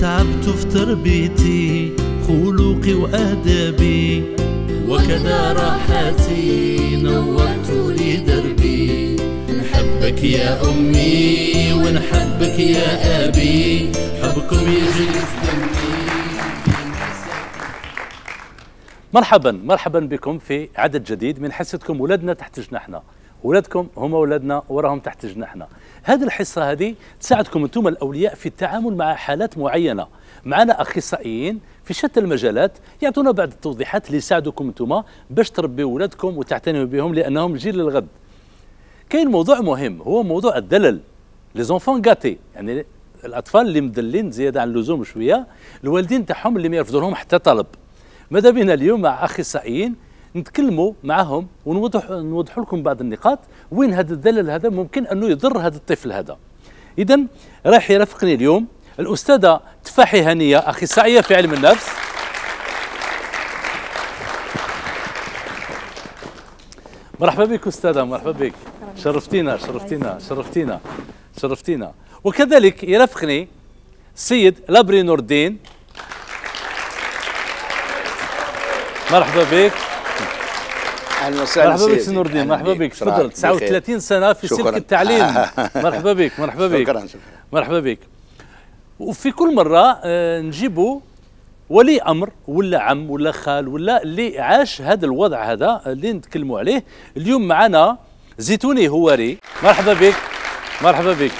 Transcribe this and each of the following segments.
تعبت في تربيتي خلقي وآدابي وكذا راحتي نورت لي دربي. نحبك يا أمي ونحبك يا أبي. حبكم يجري في دمي. مرحبا مرحبا بكم في عدد جديد من حصتكم ولدنا تحت جناحنا. ولادكم هم ولادنا وراهم تحت جناحنا. هذه الحصة هذه تساعدكم أنتم الأولياء في التعامل مع حالات معينة. معنا أخصائيين في شتى المجالات يعطونا بعض التوضيحات اللي يساعدكم أنتم باش تربيوا ولادكم وتعتنوا بهم لأنهم الجيل الغد كاين موضوع مهم هو موضوع الدلل. لي زونفون غاتي يعني الأطفال اللي مدلين زيادة عن اللزوم شوية الوالدين تاعهم اللي ما يرفضوا لهم حتى طلب. ماذا بنا اليوم مع أخصائيين نتكلموا معهم ونوضح نوضح لكم بعض النقاط. وين هذا الدلل هذا؟ ممكن أنه يضر هذا الطفل هذا. اذا راح يرافقني اليوم الأستاذة تفاحي هنية اخصائيه في علم النفس. مرحبا بك أستاذة مرحبا بك. شرفتينا شرفتينا شرفتينا شرفتينا. وكذلك يرافقني السيد لابري نور الدين مرحبا بك. أهلا وسهلا مرحبا بك. سي نور الدين مرحبا بك. تفضل بخير. 39 سنة في سلك شكراً. التعليم. مرحبا بك مرحبا بك. شكرا شكرا. مرحبا بك. وفي كل مرة آه، نجيبوا ولي أمر ولا عم ولا خال ولا اللي عاش هذا الوضع هذا اللي نتكلموا عليه. اليوم معنا زيتوني هواري. مرحبا بك. مرحبا بك.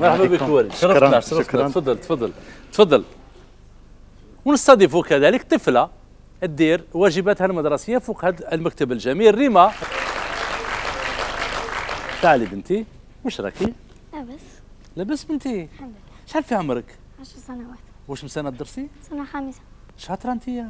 مرحبا بك هواري. شرفتنا شكراً. تفضل تفضل تفضل. ونستضيف كذلك طفلة. تدير واجباتها المدرسية فوق هذا المكتب الجميل. ريما. تعالي بنتي. وش راكي؟ لابس لاباس بنتي. الحمد لله. شحال في عمرك؟ عشر سنوات. واش من سنه درسي؟ سنة خامسة. شاطرة أنت في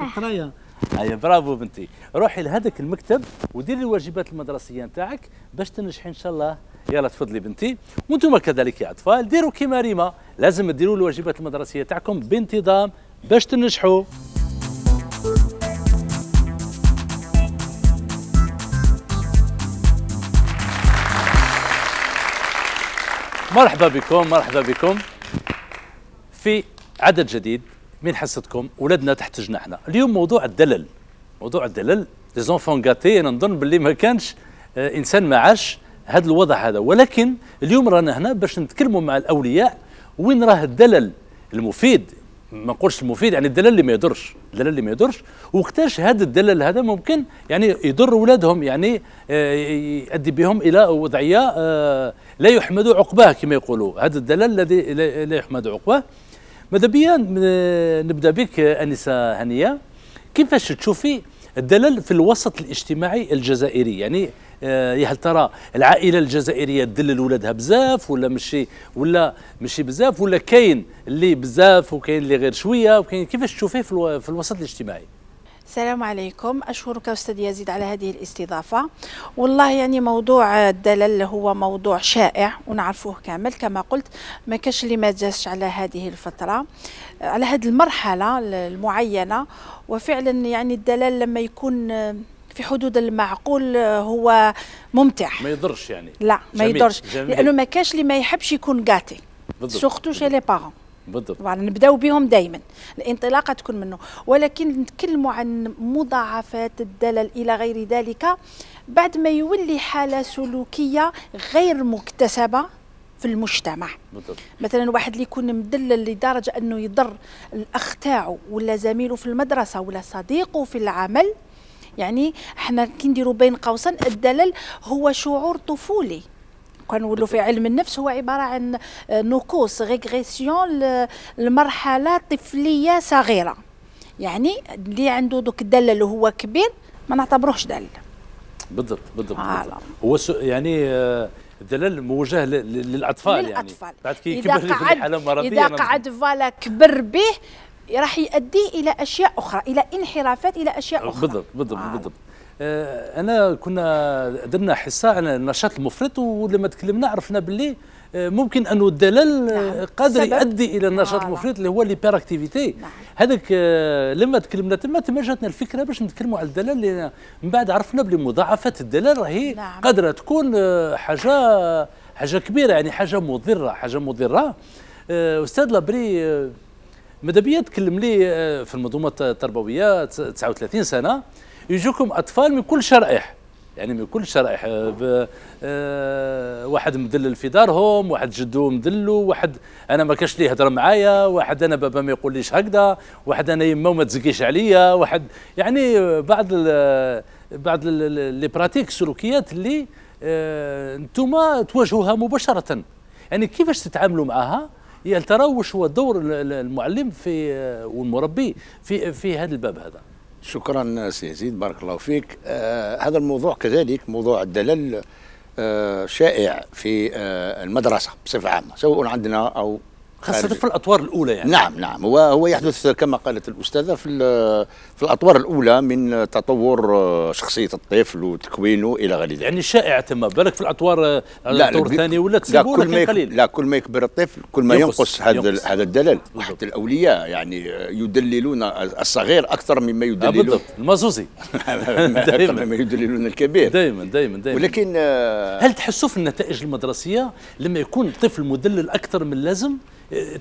القرايه هيا برافو بنتي. روحي لهذاك المكتب وديري الواجبات المدرسية نتاعك باش تنجحي إن شاء الله. يلا تفضلي بنتي. وأنتم كذلك يا أطفال ديروا كيما ريما. لازم ديروا الواجبات المدرسية تاعكم بانتظام باش تنجحوا. مرحبا بكم مرحبا بكم. في عدد جديد من حصتكم ولدنا تحت جناحنا. اليوم موضوع الدلل. موضوع الدلل. لي زونفون غاتي أنا نظن باللي ما كانش آه، إنسان ما عاش هذا الوضع هذا. ولكن اليوم رانا هنا باش نتكلموا مع الأولياء وين راه الدلل المفيد ما نقولش المفيد يعني الدلل اللي ما يضرش. الدلل اللي ما يضرش. وقتاش هذا الدلل هذا ممكن يعني يضر اولادهم يعني آه، يؤدي بهم إلى وضعية آه، لا يحمد عقباه كما يقولوا. هذا الدلل الذي لا يحمد عقباه. ماذا بيا؟ ن- نبدأ بك أنسة هنية. كيفاش تشوفي الدلل في الوسط الاجتماعي الجزائري؟ يعني آه، يا هل ترى العائلة الجزائرية تدلل ولادها بزاف ولا ماشي ولا ماشي بزاف ولا كاين اللي بزاف وكاين اللي غير شوية وكاين كيفاش تشوفيه. في الوسط الاجتماعي؟ السلام عليكم. أشكرك أستاذ يزيد على هذه الاستضافة. والله يعني موضوع الدلل هو موضوع شائع ونعرفوه كامل. كما قلت ما كاش اللي ما جاش على هذه الفترة. على هذه المرحلة المعينة وفعلا يعني الدلال لما يكون في حدود المعقول هو ممتع. ما يضرش يعني. لا ما جميل، يضرش. جميل. لأنه ما كاش اللي ما يحبش يكون بالضبط. سورتو شي لي بارون بالضبط. طبعا نبداو بهم دائما الانطلاقة تكون منه. ولكن نتكلموا عن مضاعفات الدلل إلى غير ذلك. بعد ما يولي حالة سلوكية غير مكتسبة في المجتمع. بالضبط. مثلا واحد اللي يكون مدلل لدرجة أنه يضر الأخ تاعو ولا زميله في المدرسة ولا صديقه في العمل يعني إحنا كي نديروا بين قوسين الدلل هو شعور طفولي. كنقولوا في علم النفس هو عبارة عن نقوص ريغريسيون لمرحلة طفلية صغيرة. يعني اللي عنده دوك الدلل وهو كبير ما نعتبروهش دلل بالضبط بالضبط. هو يعني آه، الدلال موجه للاطفال للأطفال يعني. بعد كي إذا كبر في قعد حاله مرضية إذا قعد voilà كبر به راح يؤدي إلى أشياء أخرى إلى انحرافات إلى أشياء أخرى بالضبط بالضبط voilà. بالضبط آه، أنا كنا درنا حصة على النشاط المفرط ولما تكلمنا عرفنا باللي آه، ممكن أنه الدلال آه، نعم. قادر سبب. يؤدي إلى النشاط voilà. المفرط اللي هو l'hyperactivité نعم. هذاك آه، لما تكلمنا تما تما جاتنا الفكرة باش نتكلموا على الدلال لأن من بعد عرفنا بلي مضاعفات الدلال راهي نعم. قادرة تكون آه، حاجة حاجة كبيرة يعني حاجة مضرة حاجة مضرة آه، أستاذ لابري آه، ماذا بيا تكلم لي آه، في المنظومة التربوية 39 سنة يجوكم أطفال من كل شرائح. يعني من كل الشرائح آه، آه، واحد مدلل في دارهم واحد جدو مدلو واحد أنا ما كاش لي يهضر معايا واحد أنا بابا ما يقوليش هكذا واحد أنا يما وما تزكيش عليا واحد يعني بعض ال- بعض لي براتيك السلوكيات اللي أنتم تواجهوها مباشرة. يعني كيفاش تتعاملوا معها يا ترى واش هو دور ال- ال- المعلم في والمربي في في هذا الباب هذا. شكرا سي يزيد بارك الله فيك. آه هذا الموضوع كذلك موضوع الدلل آه شائع في آه المدرسة بصفة عامة سواء عندنا أو خارج. في الأطوار الأولى يعني. نعم نعم. هو هو يحدث كما قالت الأستاذة في في الأطوار الأولى من تطور آه، شخصية الطفل وتكوينه إلى غير ذلك. يعني شائع تما بالك في الأطوار آه، لا الدور لا، الثاني ولا لا تسيبوه ما لكن يك- قليل؟ لا كل ما يكبر الطفل كل ما ينقص، هذا. هذا الدلل. بالضبط. وحتى الأولياء يعني يدللون الصغير أكثر مما آه يدللون بالضبط. المازوزي. دائما. مما يدللون الكبير. دائما دائما دائما ولكن آه، هل تحسوا في النتائج المدرسية لما يكون الطفل مدلل أكثر من اللازم؟ آه،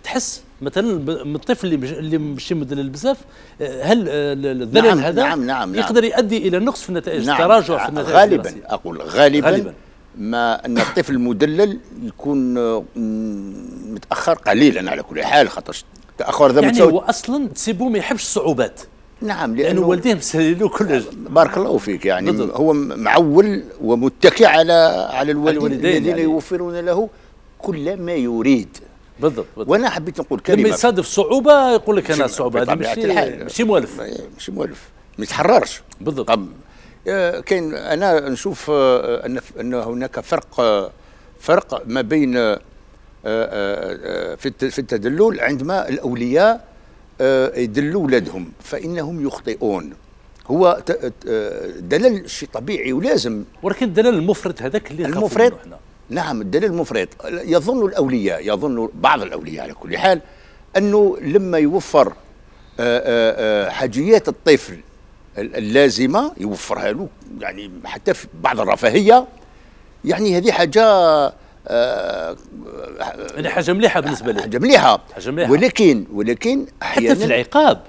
تحس مثلا من الطفل اللي مش اللي ماشي مدلل بزاف آه، هل آه، ال- الدلل نعم، هذا نعم، نعم، نعم. يقدر يؤدي إلى نقص في النتائج نعم تراجع في النتائج غالبا الدراسية؟ أقول غالبا, غالباً. غالبا ما أن الطفل المدلل يكون آه، متأخر قليلا على كل حال خاطر التاخر ذا يعني هو أصلا تسيبوه ما يحبش الصعوبات نعم لأنه لأنه والديه مسهلين كل بارك الله فيك يعني بالضبط. هو معول ومتكئ على على الوالدين الذين يعني. يوفرون له كل ما يريد بالضبط, بالضبط. وأنا حبيت نقول لما كلمه يصادف صعوبة يقول لك أنا الصعوبه هذه بطبيعة ماشي الحال. ماشي موالف مش مؤلف ما يتحررش بالضبط. آه، كاين أنا نشوف آه، أن أن هناك فرق آه، فرق ما بين في في التدلل عندما الأولياء يدلوا اولادهم فإنهم يخطئون هو دلل شيء طبيعي ولازم ولكن الدلال المفرط هذاك اللي المفرط نعم الدليل المفرط يظن الأولياء يظن بعض الأولياء على كل حال أنه لما يوفر آه، آه، آه، حاجيات الطفل ال- اللازمة يوفرها له يعني حتى في بعض الرفاهية يعني هذه حاجة آه، يعني حاجة مليحة بالنسبة لي. حاجة مليحة. حاجة مليحة. ولكن ولكن حتى في العقاب.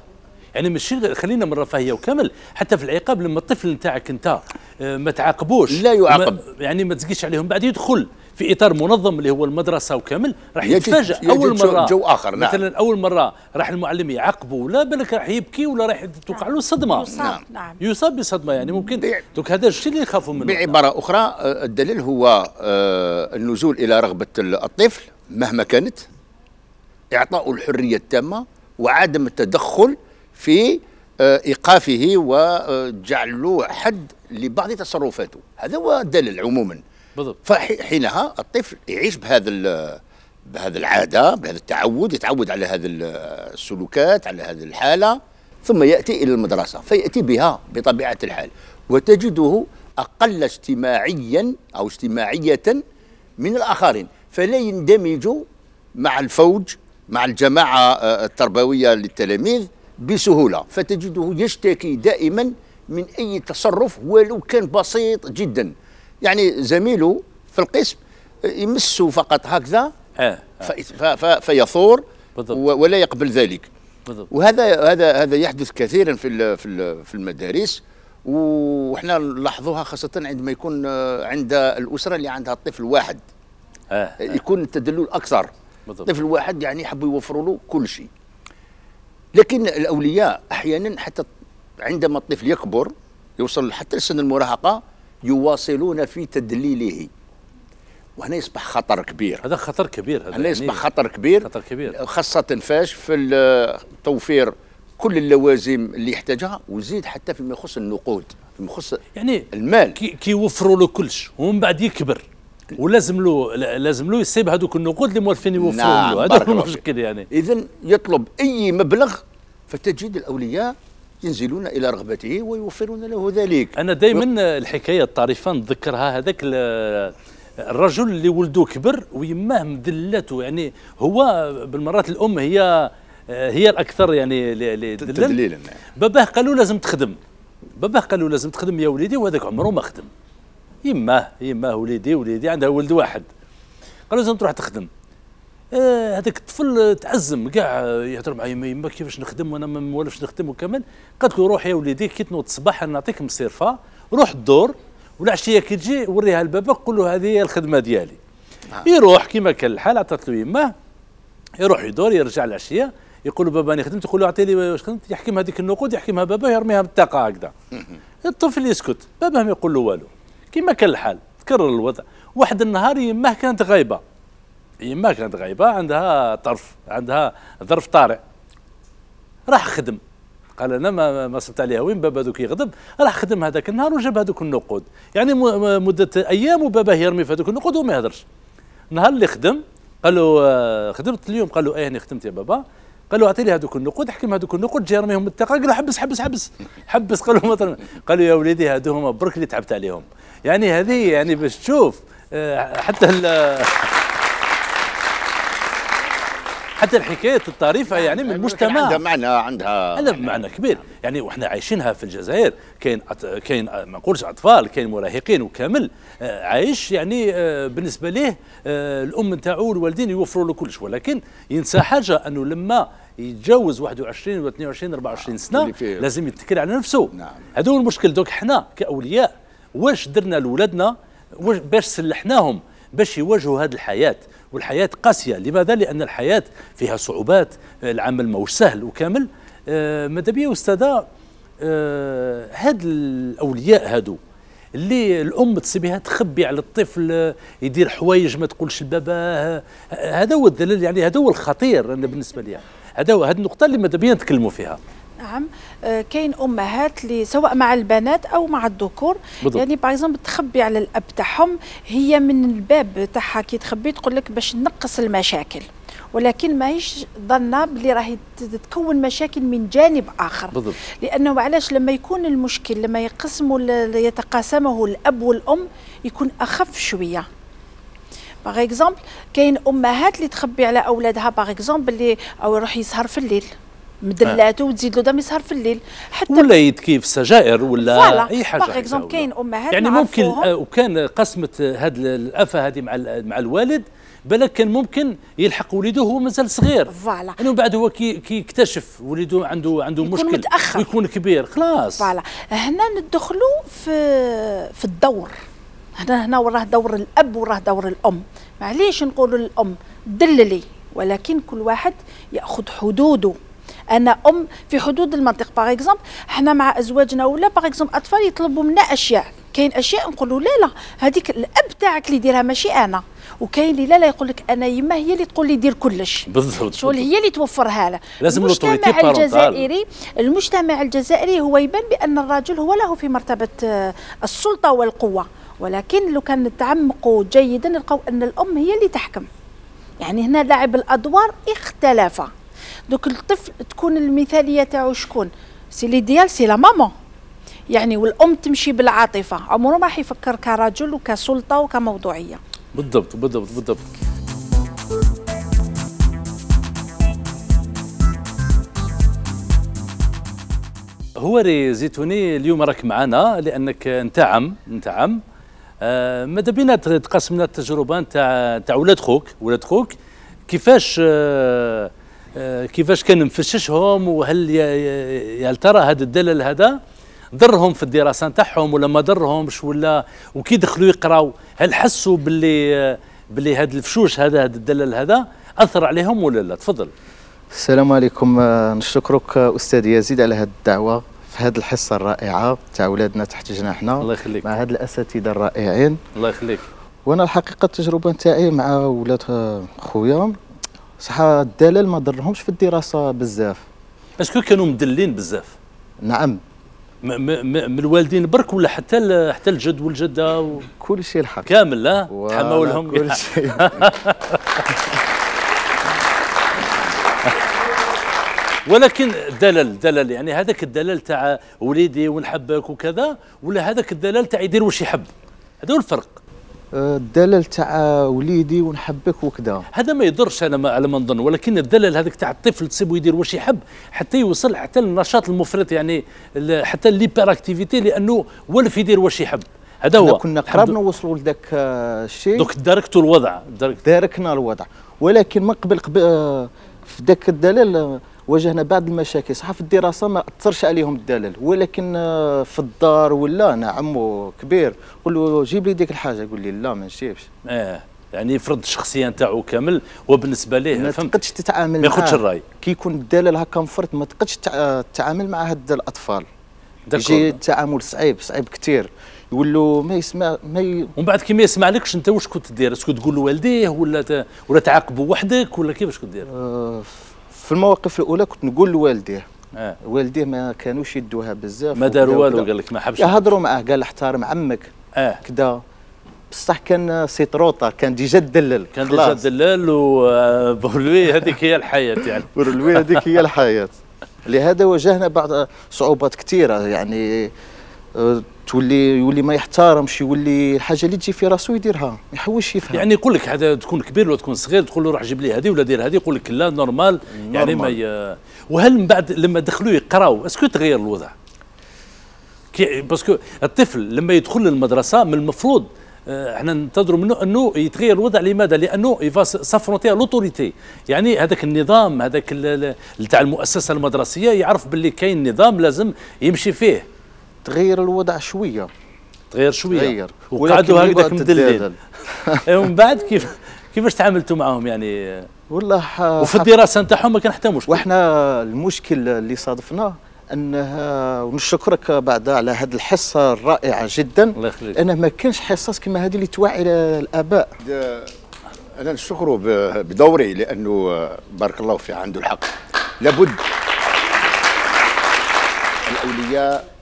يعني ماشي خلينا من الرفاهيه وكامل حتى في العقاب لما الطفل نتاعك انت آه، ما تعاقبوش لا يعاقب. ما يعني ما تزكيش عليهم بعد يدخل في إطار منظم اللي هو المدرسة وكامل راح يتفاجئ أول مرة جو آخر، نعم. مثلا أول مرة راح المعلم يعاقبه ولا بالك راح يبكي ولا راح توقع له صدمة يصاب نعم. نعم يصاب بصدمة يعني ممكن دوك هذا الشيء اللي يخافوا منه بعبارة أخرى آه، الدليل هو آه، النزول إلى رغبة الطفل مهما كانت إعطاء الحرية التامة وعدم التدخل في آه، إيقافه وجعل له حد لبعض تصرفاته. هذا هو الدليل عموما. بالضبط. فحينها الطفل يعيش بهذا بهذا العادة بهذا التعود يتعود على هذه السلوكات على هذه الحالة ثم يأتي إلى المدرسة. فيأتي بها بطبيعة الحال. وتجده أقل اجتماعيا أو اجتماعية من الآخرين. فلا يندمج مع الفوج مع الجماعة آه، التربوية للتلاميذ بسهولة فتجده يشتكي دائما من أي تصرف ولو كان بسيط جدا. يعني زميله في القسم يمسه فقط هكذا ف- ف- فيثور ولا يقبل ذلك. بالضبط. وهذا هذا هذا يحدث كثيرا في في ال- في المدارس وحنا نلاحظوها خاصة عندما يكون آه، عند الأسرة اللي عندها طفل واحد. آه يكون التدلل أكثر. بالضبط. طفل واحد يعني يحبوا يوفروا له كل شيء. لكن الأولياء أحيانا حتى عندما الطفل يكبر يوصل حتى لسن المراهقة يواصلون في تدليله. وهنا يصبح خطر كبير. هذا خطر كبير هذا هنا يصبح يعني خطر كبير. خطر كبير. خاصة فاش في توفير كل اللوازم اللي يحتاجها وزيد حتى فيما يخص النقود فيما يخص يعني المال. كي كيوفروا له كلش ومن بعد يكبر. ولازم له لا- لازم له يسيب هذوك النقود اللي موالفين يوفروهم نعم، له هذا بارك هو المشكل يعني. إذا يطلب أي مبلغ فتجد الأولياء ينزلون إلى رغبته ويوفرون له ذلك. أنا دائما الحكاية الطريفة نتذكرها هذاك ال- الرجل اللي ولده كبر ويماه مدلته يعني هو بالمرات الأم هي هي الأكثر يعني. تدليلا. نعم. باباه قالوا لازم تخدم. باباه قالوا لازم تخدم يا وليدي وهذاك عمره ما خدم. يماه يماه وليدي وليدي عندها ولد واحد. قالوا لازم تروح تخدم. آه، هذاك الطفل تعزم كاع يهضر مع يما يما كيفاش نخدم وأنا ما موالفش نخدم وكامل قالت له روح يا وليدي كي تنوض الصباح نعطيك مصيرفة روح الدور والعشيه كي تجي وريها لباباك قول له هذه هي الخدمة ديالي. يروح كيما كان الحال عطات له يماه يروح يدور يرجع العشيه يقول له بابا أنا خدمت يقول له اعطيني واش خدمت يحكم هذيك النقود يحكمها بابا يرميها بالطاقة هكذا. الطفل يسكت بابا ما يقول له والو. كيما كان الحال. تكرر الوضع. واحد النهار يماه كانت غايبة. يماه كانت غايبة عندها طرف عندها ظرف طارئ. راح خدم. قال أنا ما ما صبت عليها وين بابا دوك يغضب؟ راح خدم هذاك النهار وجاب هذوك النقود. يعني مدة أيام وبابا يرمي في هذوك النقود وما يهدرش. نهار اللي خدم قال له آه، خدمت اليوم قال له أيه أنا خدمت يا بابا. قال له اعطيني هذوك النقود احكم هذوك النقود جاي يرميهم بالثقه قال له حبس حبس حبس حبس قال له. قال له يا وليدي هذو هما برك اللي تعبت عليهم. يعني هذه يعني باش تشوف آه، حتى ال- حتى الحكاية الطريفة يعني من المجتمع عندها معنى عندها هذا بمعنى كبير. يعني وحنا عايشينها في الجزائر كاين أط... كاين آه، ما نقولش أطفال كاين مراهقين وكامل آه، عايش يعني بالنسبة ليه الأم نتاعو والوالدين يوفروا له كلش. ولكن ينسى حاجة أنه لما يتجاوز 21 و 22 24 سنة لازم يتكل على نفسه. نعم. هذا هو المشكل. دوك حنا كأولياء واش درنا لولادنا؟ باش سلحناهم باش يواجهوا هذه الحياة؟ والحياة قاسية. لماذا؟ لأن الحياة فيها صعوبات العمل ماهوش سهل وكامل. آه ماذا بيا أستاذة؟ آه هاد الأولياء هادو اللي الأم تصيبها تخبي على الطفل يدير حوايج ما تقولش لباباه هذا هو الدليل يعني هذا هو الخطير أنا بالنسبة لي هذا هو هذه النقطة اللي ماذا بيا نتكلموا فيها نعم آه، كاين أمهات اللي سواء مع البنات أو مع الذكور. يعني par exemple تخبي على الأب تاعهم هي من الباب تاعها كي تخبي تقول لك باش نقص المشاكل ولكن ماهيش ظنه بلي راهي تتكون مشاكل من جانب آخر بالضبط. لأنه علاش لما يكون المشكل لما يقسموا يتقاسمه الأب والأم يكون أخف شوية par exemple كاين أمهات اللي تخبي على أولادها par exemple اللي أو يروح يسهر في الليل مدلاته وتزيد له دم يسهر في الليل حتى ولا يتكيف سجائر ولا voilà. أي حاجة par exemple ولا. كاين أمهات يعني ممكن. آه، وكان قسمت هذه الأفة هذه مع مع الوالد بالك كان ممكن يلحق وليده وهو مازال صغير voilà. انه بعد هو كي كي يكتشف وليده عنده عنده يكون مشكل متأخر. ويكون كبير خلاص voilà هنا ندخلوا في في الدور هنا هنا وراه دور الأب وراه دور الأم. معليش نقولوا للأم دللي ولكن كل واحد يأخذ حدوده. أنا أم في حدود المنطق par exemple حنا مع أزواجنا ولا par exemple أطفال يطلبوا منا أشياء؟ كاين أشياء نقولوا لا لا هذيك الأب تاعك اللي يديرها ماشي أنا. وكاين اللي لا لا يقول لك أنا يما هي اللي تقول لي دير كلش. بالضبط. شغل هي اللي توفرها له. لازم المجتمع. الجزائري المجتمع الجزائري هو يبان بأن الرجل هو له في مرتبة آه، السلطة والقوة. ولكن لو كان نتعمقوا جيدا نلقاو أن الأم هي اللي تحكم. يعني هنا لعب الأدوار اختلف دوك الطفل تكون المثالية تاعو شكون؟ c'est l'idéal c'est la maman. يعني والأم تمشي بالعاطفة. عمره ما حيفكر كرجل وكسلطة وكموضوعية. بالضبط بالضبط بالضبط. هو زيتوني اليوم راك معنا لأنك أنت عم أنت عم. آه ماذا بينا ت- تقسم لنا التجربة نتاع نتاع ولاد خوك؟ ولاد خوك كيفاش آه آه كيفاش كان مفششهم؟ وهل ي- ي- هل ترى هذا الدلل هذا ضرهم في الدراسة نتاعهم ولا ما ضرهمش ولا وكي دخلوا يقراوا هل حسوا باللي باللي هذا الفشوش هذا هذا الدلل هذا أثر عليهم ولا لا؟ تفضل. السلام عليكم. نشكرك أستاذ يزيد على هذه الدعوة في هذه الحصة الرائعة تاع اولادنا تحت جناحنا. الله يخليك. مع هاد الأساتذة الرائعين. الله يخليك. وأنا الحقيقة التجربة نتاعي مع ولاد خويا صح الدلال ما ضرهمش في الدراسة بزاف. اسكو كانوا مدلين بزاف؟ نعم. من الوالدين برك ولا حتى ال- حتى الجد والجدة و- كل شيء الحق. كامل لا؟ تحموا لهم كل شيء ولكن دلل دلل يعني هذاك الدلال تاع وليدي ونحبك وكذا ولا هذاك الدلال تاع يدير واش يحب؟ هذا هو الفرق. آه، الدلال تاع وليدي ونحبك وكذا. هذا ما يضرش أنا ما على ما نظن ولكن الدلل هذاك تاع الطفل تسيبه يدير واش يحب حتى يوصل حتى للنشاط المفرط يعني حتى l'hyperactivité لأنه ولف يدير واش يحب. هذا هو. كنا لله. نوصلوا لذاك آه، الشيء دوك دركتوا الوضع داركنا الوضع. ولكن من قبل قبل آه، في ذاك الدلال آه، واجهنا بعض المشاكل صح في الدراسة ما أثرش عليهم الدلال ولكن آه، في الدار ولا أنا عمو كبير قول له جيب لي ديك الحاجة يقول لي لا ما نجيبش آه يعني يفرض الشخصية نتاعو كامل وبالنسبة ليه ما تقدش تتعامل ما ياخذش. الرأي. كي يكون الدلال هكا مفرط ما تقدش تع- تتعامل مع هاد الأطفال. يجي التعامل صعيب صعيب كثير يقول له ما يسمع ما ي... ومن بعد كي ما يسمعلكش انت واش كنت دير est-ce que تقول لوالديه ولا ت... ولا تعاقبه وحدك ولا كيفاش كنت دير آه، في المواقف الأولى كنت نقول لوالديه. آه. والديه ما كانوش يدوها بزاف ما داروا والو. قال لك ما حبش. يهضروا معاه قال احترم عمك. آه. كذا. بصح كان سيطروطه كان ديجا دلل كان ديجا دلال وبولوي هذيك هي الحياة يعني. ورلوي هذيك هي الحياة. لهذا واجهنا بعض صعوبات كثيرة يعني آه، تولي يولي ما يحترمش يولي الحاجة اللي تجي في راسو يديرها. ما يحوش يفهم. يعني يقول لك هذا تكون كبير ولا تكون صغير تقول له روح جيب لي هذه ولا دير هذه يقول لك لا نورمال يعني ما ي... وهل من بعد لما دخلوا يقراوا اسكو تغير الوضع؟ كي parce que الطفل لما يدخل للمدرسة من المفروض آه، إحنا ننتظروا منه أنه يتغير الوضع. لماذا؟ لأنه il va s'affronter l'autorité يعني هذاك النظام هذاك تاع المؤسسة المدرسية يعرف باللي كاين نظام لازم يمشي فيه. تغير الوضع شوية. تغير شوية. تغير. وقعدوا هكذاك مدللين. تتدلل. ومن بعد كيف كيفاش تعاملتوا معهم يعني؟ والله وفي الدراسة نتاعهم ما كان حتى مشكل. وإحنا المشكل اللي صادفناه انها ونشكرك بعد على هذه الحصة الرائعة جدا. الله يخليك. لأنه ما كانش حصص كما هذه اللي توعي الآباء. أنا نشكره بدوري لأنه آه، بارك الله فيه عنده الحق. لابد. الأولياء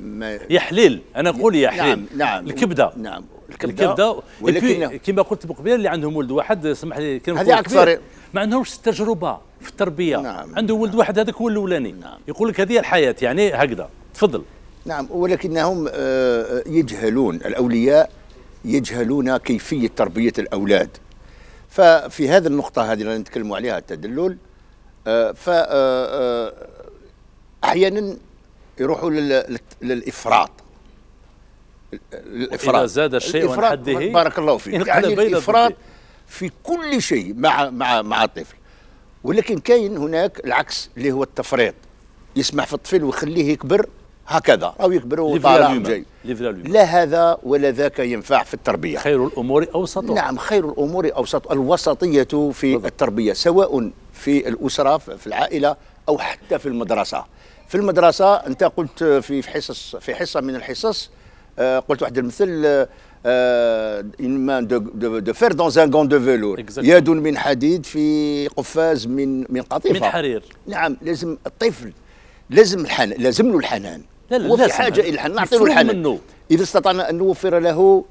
ما يا حليل أنا نقول يا حليل. نعم نعم. الكبدة. نعم. الكبدة. ولكن ولكن كما قلت قبيل اللي عندهم ولد واحد سمح لي هذه أكثر. ما عندهمش تجربة في التربية. نعم. عنده ولد واحد هذاك هو الأولاني. نعم. يقول لك هذه الحياة يعني هكذا. تفضل. نعم ولكنهم آه، يجهلون الأولياء يجهلون كيفية تربية الأولاد. ففي هذه النقطة هذه اللي نتكلم عليها التدلل آه، ف آه، أحيانا يروحوا لل- لل- للإفراط. الإفراط. وإذا زاد الشيء عن حده بارك الله فيك. يعني الإفراط. في كل شيء مع مع مع الطفل ولكن كاين هناك العكس اللي هو التفريط. يسمح في الطفل ويخليه يكبر هكذا أو يكبر وطالع لوما. لا هذا ولا ذاك ينفع في التربية. خير الأمور أوسطها. نعم خير الأمور أوسط. الوسطية في بالضبط. التربية سواء في الأسرة في العائلة أو حتى في المدرسة. في المدرسة أنت قلت في حصص في حصة من الحصص آه، قلت واحد المثل une main de, de, de fer dans un gant de velours. يد من حديد في قفاز من من قطيفة من حرير نعم لازم الطفل لازم الحنان لازم له الحنان لا لا هو في حاجة. إلى الحنان نعطي له الحنان. إذا استطعنا أن نوفر له آه،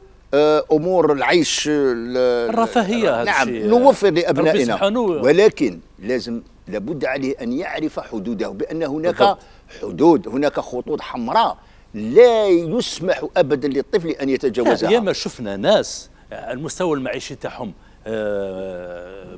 أمور العيش ال- الرفاهية هذا نعم. نوفر لأبنائنا ولكن لازم لابد عليه أن يعرف حدوده بأن هناك بالضبط. حدود هناك خطوط حمراء لا يسمح ابدا للطفل أن يتجاوزها ياما شفنا ناس المستوى المعيشي تاعهم آه،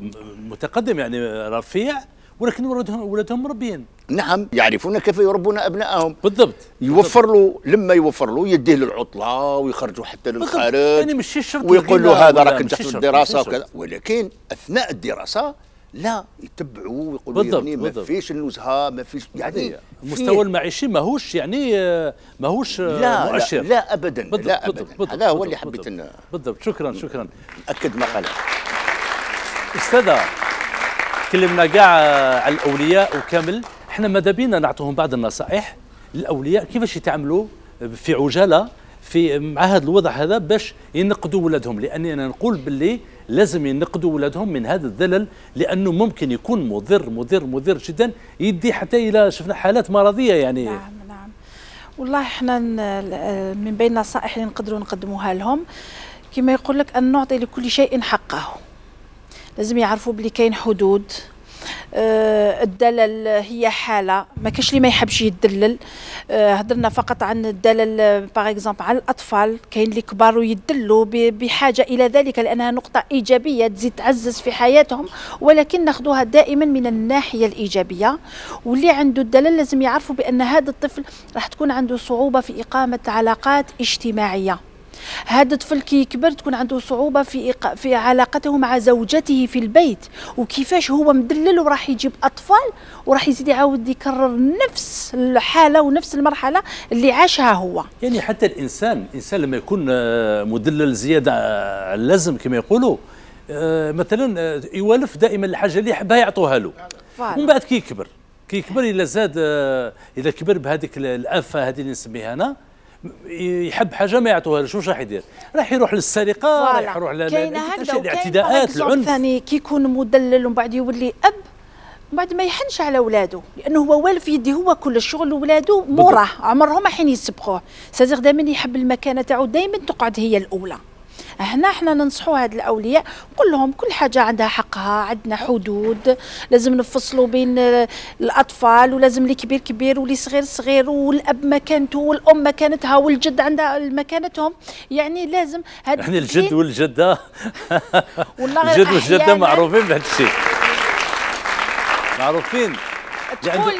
متقدم يعني رفيع ولكن ولدهم ولادهم مربيين. نعم يعرفون كيف يربون أبنائهم. بالضبط. يوفر له لما يوفر له يديه للعطلة ويخرجوا حتى. للخارج يعني ماشي شرط ويقول له هذا راك أنت ماشي في شرط، الدراسة وكذا. ولكن أثناء الدراسة لا يتبعوا ويقولوا بالضبط، يعني ما. فيش النزهة ما فيش يعني المستوى فيه- المعيشي ماهوش يعني آه، ماهوش آه، لا لا, مؤشر. لا ابدا بالضبط لا ابدا. بالضبط هذا هو اللي حبيت بالضبط. شكرا شكرا. أكد ما قاله أستاذة تكلمنا كاع على الأولياء وكامل. إحنا ماذا بينا نعطوهم بعض النصائح للأولياء؟ كيفاش يتعاملوا في عجالة في مع هذا الوضع هذا باش ينقذوا ولادهم؟ لاني أنا نقول باللي لازم ينقذوا ولادهم من هذا الدلل لأنه ممكن يكون مضر مضر مضر جدا يدي حتى إلى شفنا حالات مرضية يعني. نعم نعم. والله إحنا من بين النصائح اللي نقدروا نقدموها لهم كما يقول لك أن نعطي لكل شيء حقه. لازم يعرفوا بلي كاين حدود. آه، الدلل هي حالة. ما كاش اللي ما يحبش يدلل. آه، هضرنا فقط عن الدلل par exemple على الأطفال. كاين اللي كبار ويدلوا بحاجة إلى ذلك لأنها نقطة إيجابية تزيد تعزز في حياتهم ولكن ناخذوها دائما من الناحية الإيجابية. واللي عنده الدلل لازم يعرفوا بأن هذا الطفل راح تكون عنده صعوبة في إقامة علاقات اجتماعية. هذا الطفل كي يكبر تكون عنده صعوبة في إيق... في علاقته مع زوجته في البيت. وكيفاش هو مدلل وراح يجيب أطفال وراح يزيد يعاود يكرر نفس الحالة ونفس المرحلة اللي عاشها هو. يعني حتى الإنسان الإنسان لما يكون آه، مدلل زيادة على اللازم كما يقولوا آه، مثلا آه، يوالف دائما الحاجة اللي يحبها يعطوها له. ومن بعد كي يكبر. كي يكبر إلا زاد آه، اذا كبر بهذيك الأفة هذه اللي نسميها أنا. يحب حاجة ما يعطوهالوش واش راح يدير؟ راح يروح للسرقة راح يروح ل- كاينة ل- هكذا الأشياء، وكاين الاعتداءات par exemple العنف. ثاني كي يكون مدلل ومن بعد يولي أب من بعد ما يحنش على اولاده لأنه هو والف يدي هو كل الشغل ولاده موراه عمرهم ما حين يسبقوه. سازيغ دائما يحب المكانة تاعو دائما تقعد هي الأولى. هنا إحنا ننصحوا هاد الأولياء نقول لهم كل حاجة عندها حقها عندنا حدود لازم نفصلوا بين الأطفال ولازم الكبير كبير واللي صغير صغير والأب مكانته والأم مكانتها والجد عندها مكانتهم يعني لازم هاد يعني الجد والجدة. والله الجد والجدة معروفين بهذا الشيء. معروفين. تقول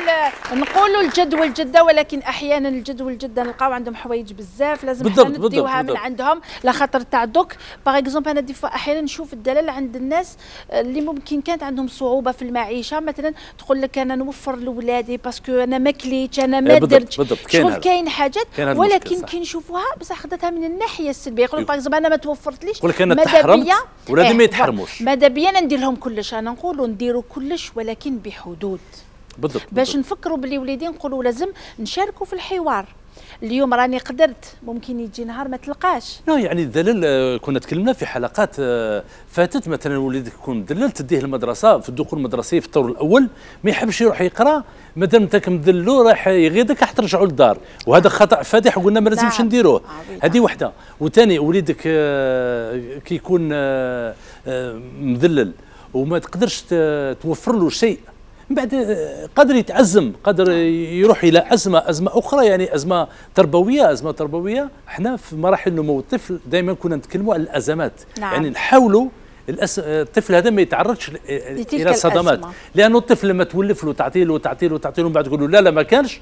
نقولوا الجد والجده ولكن أحيانا الجد والجده نلقاو عندهم حوايج بزاف لازم بالضبط، حنا نديوها من. عندهم لا خاطر تاع دوك. par exemple أنا des fois أحيانا نشوف الدلال عند الناس اللي ممكن كانت عندهم صعوبة في المعيشة. مثلا تقول لك أنا نوفر لاولادي parce que أنا ما كليتش أنا ما إيه درتش. شغل. كاين حاجات ولكن. كي نشوفوها بصح خدتها من الناحية السلبية. يقول لك par exemple أنا ما توفرتليش يقول لك ماذا تحرمت ولادي ما إيه، يتحرموش. ماذا بيا؟ ندير لهم كلش. أنا نقولوا نديروا كلش ولكن بحدود. بالضبط باش. نفكروا باللي وليدي نقولوا لازم نشاركوا في الحوار اليوم راني قدرت ممكن يجي نهار ما تلقاش لا يعني الدلال آه، كنا تكلمنا في حلقات آه، فاتت مثلا وليدك يكون مدلل تديه المدرسة في الدخول المدرسي في الطور الأول ما يحبش يروح يقرأ مادام انت مدلو راح يغيظك راح ترجعوا للدار وهذا خطأ فادح وقلنا ما لازمش. نديروه. هذه وحدة وثاني وليدك آه، كي يكون آه، مذلل وما تقدرش توفر له شيء من بعد آه، قادر يتعزم قادر يروح إلى أزمة أزمة أخرى يعني أزمة تربوية أزمة تربوية إحنا في مراحل نمو الطفل دائما كنا نتكلموا على الأزمات نعم. يعني نحاولوا الأس... الطفل هذا ما يتعرضش إلى صدمات الأزمة. لأنه الطفل لما تولف له تعطي له تعطي له تعطي له من بعد تقول له لا لا ما كانش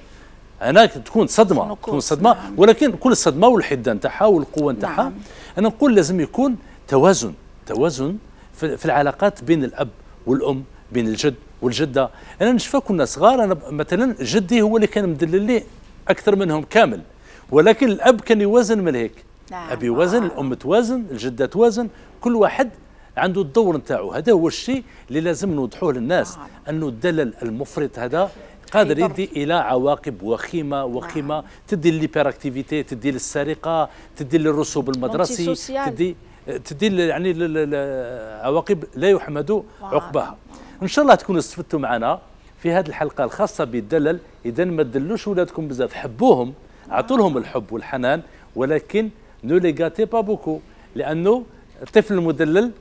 هناك تكون صدمة نقص، تكون صدمة نعم. ولكن كل الصدمه والحدة نتاعها والقوة نتاعها نعم. أنا نقول لازم يكون توازن توازن في العلاقات بين الأب والأم بين الجد والجدة أنا نشوفها كنا صغار أنا مثلا جدي هو اللي كان مدلل لي أكثر منهم كامل ولكن الأب كان يوازن من هيك نعم. أبي يوازن الأم توازن الجدة توازن كل واحد عنده الدور نتاعو هذا هو الشيء اللي لازم نوضحوه للناس نعم. انه الدلل المفرط هذا قادر. يدي إلى عواقب وخيمة وخيمة تدي للبيراكتيفيتي تدي للسرقة تدي للرسوب المدرسي. تدي تدي يعني عواقب لا يحمد عقباها إن شاء الله تكونوا استفدتوا معنا في هذه الحلقة الخاصة بالدلل. اذا ما تدلوش ولادكم بزاف حبوهم اعطوا لهم الحب والحنان ولكن ne les gâtez pas beaucoup لأنه الطفل المدلل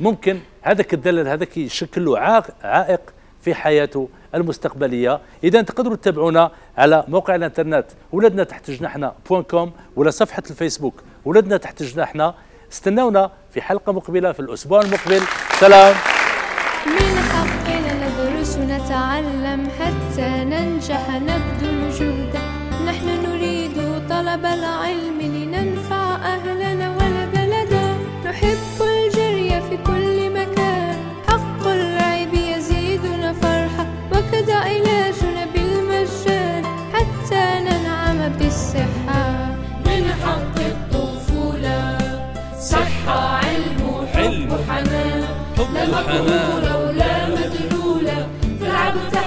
ممكن هذاك الدلل هذاك يشكل له عائق في حياته المستقبلية. اذا تقدروا تتابعونا على موقع الإنترنت ولادنا تحت جناحنا point com ولا صفحة الفيسبوك ولادنا تحت جناحنا. استنونا في حلقة مقبلة في الأسبوع المقبل. سلام. من حقنا ندرس ونتعلم حتى ننجح نبذل جهدا. نحن نريد طلب العلم لننفع أهلنا ولبلدا نحب الجري في كل مكان. حق اللعب يزيدنا فرحة وكذا علاجنا بالمجان. حتى ننعم بالصحة. من حق الطفولة. صحة علم وحب وحنان لا مقهورة. ولا مدلولة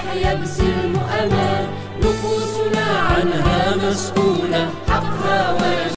تحيا بسلم وأمان نفوسنا عنها مسؤولة حقها واجب.